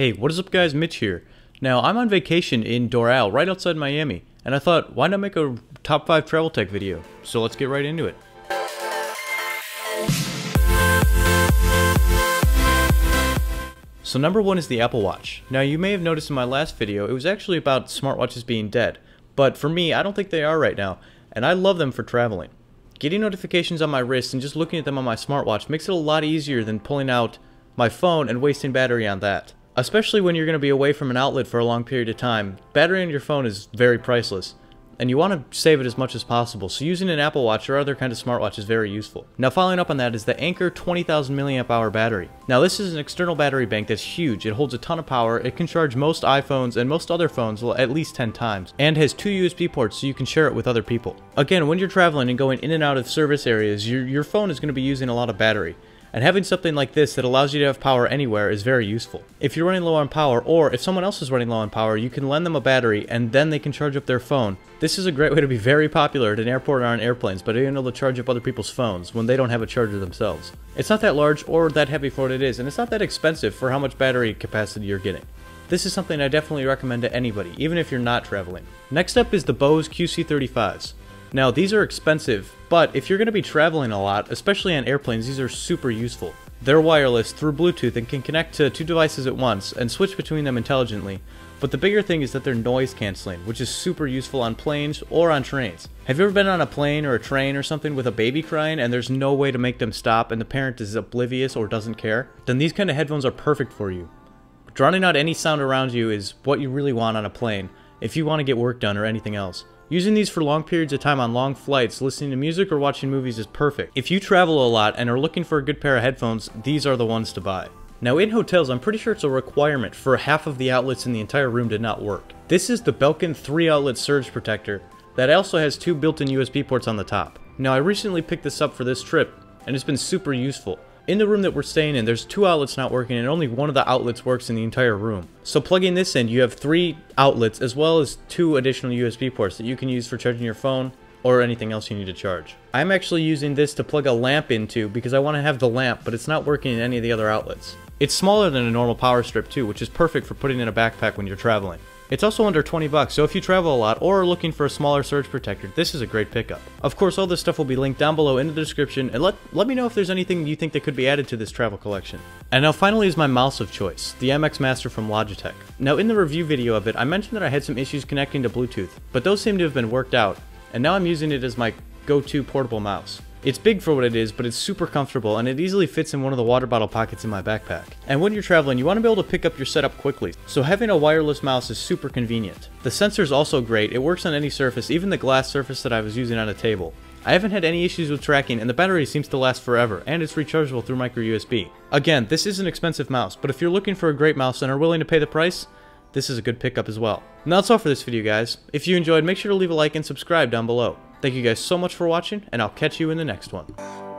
Hey, what is up guys, Mitch here. Now, I'm on vacation in Doral, right outside Miami, and I thought, why not make a top 5 travel tech video? So let's get right into it. So number one is the Apple Watch. Now you may have noticed in my last video, it was actually about smartwatches being dead. But for me, I don't think they are right now, and I love them for traveling. Getting notifications on my wrist and just looking at them on my smartwatch makes it a lot easier than pulling out my phone and wasting battery on that. Especially when you're going to be away from an outlet for a long period of time, battery on your phone is very priceless. And you want to save it as much as possible, so using an Apple Watch or other kind of smartwatch is very useful. Now following up on that is the Anker 20,000 mAh battery. Now this is an external battery bank that's huge, it holds a ton of power, it can charge most iPhones and most other phones at least 10 times, and has two USB ports so you can share it with other people. Again, when you're traveling and going in and out of service areas, your, your phone is going to be using a lot of battery. And having something like this that allows you to have power anywhere is very useful. If you're running low on power, or if someone else is running low on power, you can lend them a battery and then they can charge up their phone. This is a great way to be very popular at an airport or on airplanes, but being able to charge up other people's phones when they don't have a charger themselves. It's not that large or that heavy for what it is, and it's not that expensive for how much battery capacity you're getting. This is something I definitely recommend to anybody, even if you're not traveling. Next up is the Bose QC35s. Now, these are expensive, but if you're going to be traveling a lot, especially on airplanes, these are super useful. They're wireless through Bluetooth and can connect to two devices at once and switch between them intelligently. But the bigger thing is that they're noise canceling, which is super useful on planes or on trains. Have you ever been on a plane or a train or something with a baby crying and there's no way to make them stop and the parent is oblivious or doesn't care? Then these kind of headphones are perfect for you. Drowning out any sound around you is what you really want on a plane, if you want to get work done or anything else. Using these for long periods of time on long flights, listening to music or watching movies is perfect. If you travel a lot and are looking for a good pair of headphones, these are the ones to buy. Now in hotels, I'm pretty sure it's a requirement for half of the outlets in the entire room to not work. This is the Belkin 3 outlet surge protector that also has two built-in USB ports on the top. Now I recently picked this up for this trip, and it's been super useful. In the room that we're staying in, there's two outlets not working and only one of the outlets works in the entire room. So plugging this in, you have three outlets as well as two additional USB ports that you can use for charging your phone or anything else you need to charge. I'm actually using this to plug a lamp into because I want to have the lamp, but it's not working in any of the other outlets. It's smaller than a normal power strip too, which is perfect for putting in a backpack when you're traveling. It's also under 20 bucks, so if you travel a lot or are looking for a smaller surge protector, this is a great pickup. Of course, all this stuff will be linked down below in the description, and let, let me know if there's anything you think that could be added to this travel collection. And now finally is my mouse of choice, the MX Master from Logitech. Now in the review video of it, I mentioned that I had some issues connecting to Bluetooth, but those seem to have been worked out, and now I'm using it as my go-to portable mouse. It's big for what it is, but it's super comfortable and it easily fits in one of the water bottle pockets in my backpack. And when you're traveling, you want to be able to pick up your setup quickly, so having a wireless mouse is super convenient. The sensor is also great, it works on any surface, even the glass surface that I was using on a table. I haven't had any issues with tracking and the battery seems to last forever, and it's rechargeable through micro USB. Again, this is an expensive mouse, but if you're looking for a great mouse and are willing to pay the price, this is a good pickup as well. And that's all for this video guys. If you enjoyed, make sure to leave a like and subscribe down below. Thank you guys so much for watching, and I'll catch you in the next one.